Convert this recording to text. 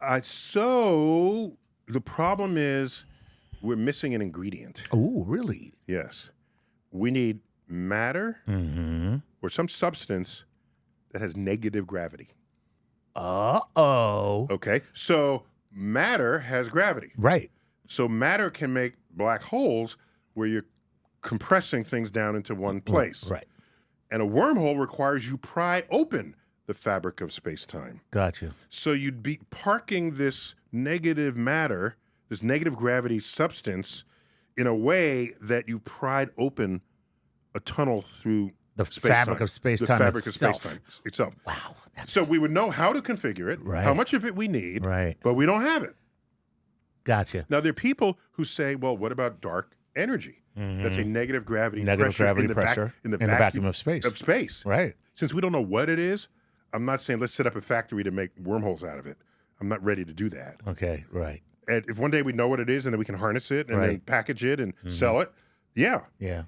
Uh, so the problem is we're missing an ingredient. Oh, really? Yes. We need matter Mm-hmm. or some substance that has negative gravity. Uh oh. Okay. So matter has gravity. Right. So matter can make black holes where you're compressing things down into one place. Right. And a wormhole requires you pry open the fabric of space time. Got you. So you'd be parking this negative matter, this negative gravity substance, in a way that you pried open a tunnel through The space-time. fabric of space time. the fabric itself. of space time itself. Wow. So we would know how to configure it, how much of it we need, right. but we don't have it. Gotcha. Now there are people who say, "Well, what about dark energy? That's a negative gravity Mm-hmm. Negative pressure gravity in the vac- pressure in the in the vacuum of space. of space." Right. Since we don't know what it is, I'm not saying let's set up a factory to make wormholes out of it. I'm not ready to do that. Okay. Right. And if one day we know what it is and then we can harness it and then package it and mm-hmm. sell it, yeah. Yeah.